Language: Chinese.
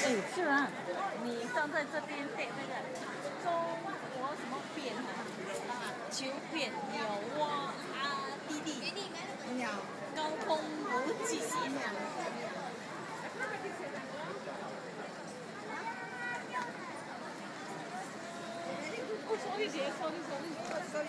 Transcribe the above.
哎，志文，你站在这边背那个中国什么匾啊？求匾牛蛙啊，弟弟，你，高空无人机。我做你介绍的，说的。